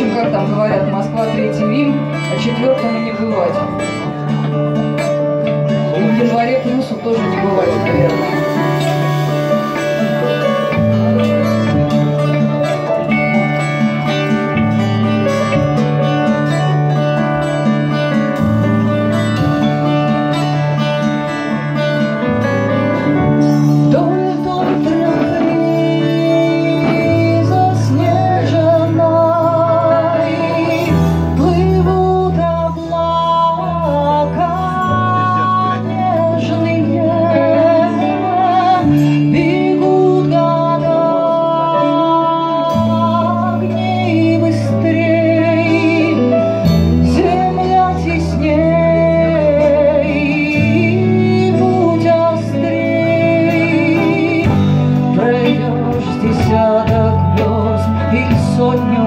общем, как там говорят, Москва, Третий Рим, а четвертому не бывать. И в январе плюсу тоже не бывает, наверное. sogno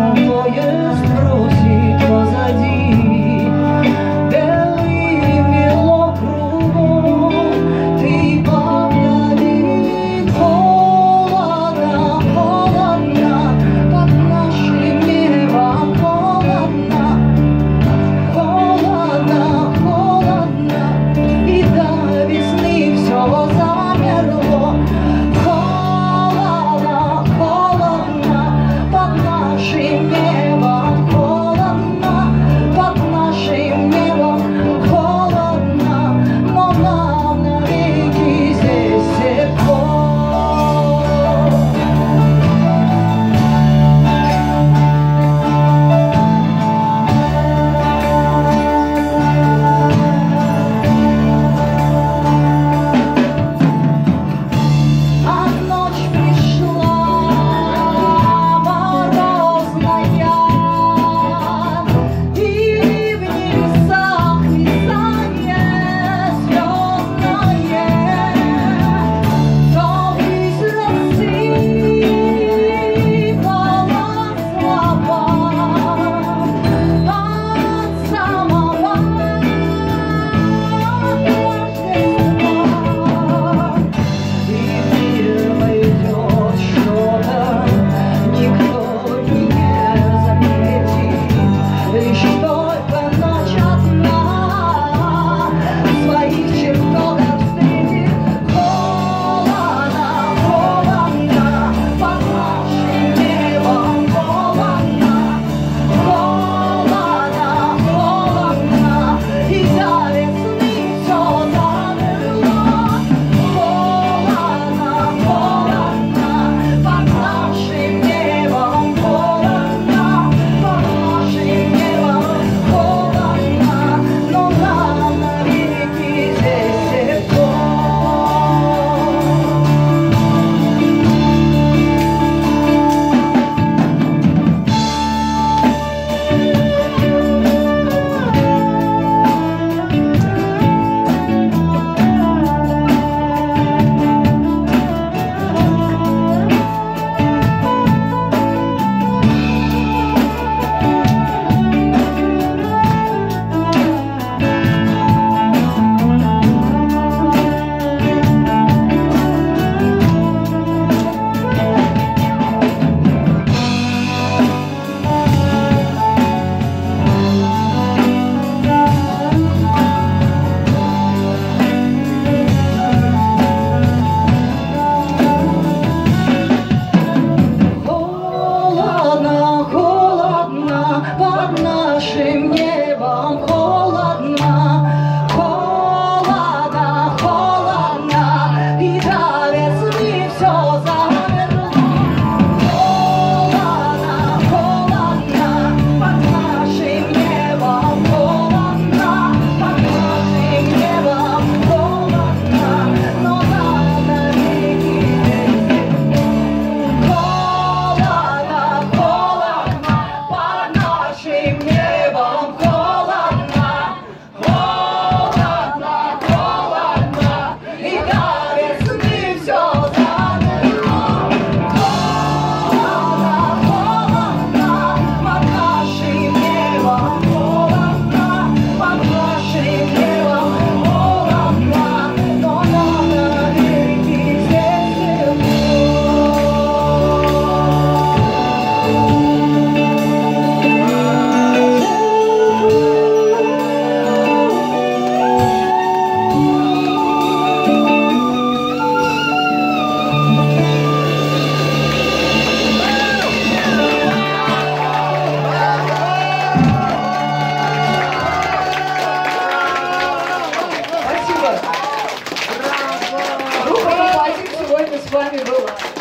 Vamos rolar.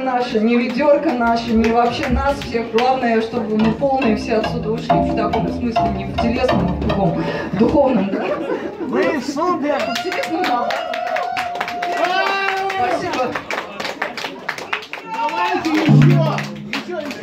наша, не ведерка наше, не вообще нас всех. Главное, чтобы мы полные все отсюда ушли в таком смысле, не в телесном, а в другом, духовном. Да? Вы супер! Телесном, а да. Спасибо. Давайте еще! Еще!